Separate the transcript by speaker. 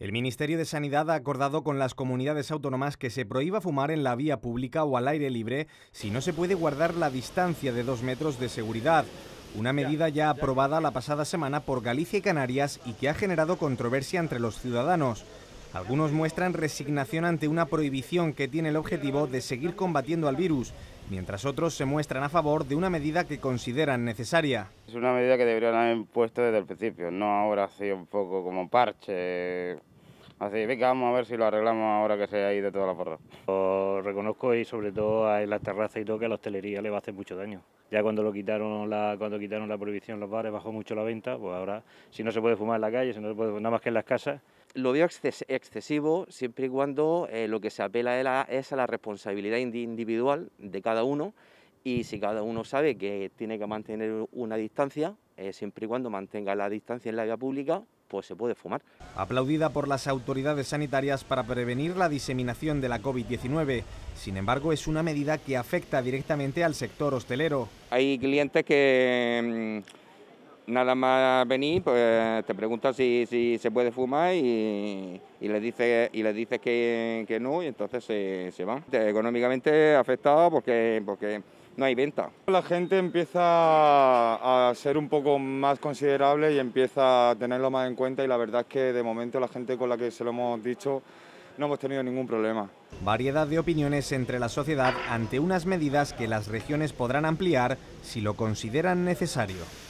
Speaker 1: El Ministerio de Sanidad ha acordado con las comunidades autónomas que se prohíba fumar en la vía pública o al aire libre si no se puede guardar la distancia de dos metros de seguridad. Una medida ya aprobada la pasada semana por Galicia y Canarias y que ha generado controversia entre los ciudadanos. Algunos muestran resignación ante una prohibición que tiene el objetivo de seguir combatiendo al virus, mientras otros se muestran a favor de una medida que consideran necesaria.
Speaker 2: Es una medida que deberían haber puesto desde el principio, no ahora así un poco como parche Así, venga, vamos a ver si lo arreglamos ahora que se ha ido toda la porra.
Speaker 3: Lo reconozco y sobre todo en las terrazas y todo que a la hostelería le va a hacer mucho daño. Ya cuando lo quitaron la, cuando quitaron la prohibición los bares bajó mucho la venta, pues ahora si no se puede fumar en la calle, si no se puede nada más que en las casas.
Speaker 4: Lo veo excesivo siempre y cuando eh, lo que se apela es a la responsabilidad individual de cada uno y si cada uno sabe que tiene que mantener una distancia, eh, siempre y cuando mantenga la distancia en la vía pública, pues se puede fumar.
Speaker 1: Aplaudida por las autoridades sanitarias para prevenir la diseminación de la COVID-19. Sin embargo, es una medida que afecta directamente al sector hostelero.
Speaker 5: Hay clientes que mm, nada más venir, pues te preguntan si, si se puede fumar y, y le dices y le dices que, que, no y entonces se, se van. Económicamente afectado porque, porque no hay venta.
Speaker 6: La gente empieza a ser un poco más considerable y empieza a tenerlo más en cuenta y la verdad es que de momento la gente con la que se lo hemos dicho no hemos tenido ningún problema.
Speaker 1: Variedad de opiniones entre la sociedad ante unas medidas que las regiones podrán ampliar si lo consideran necesario.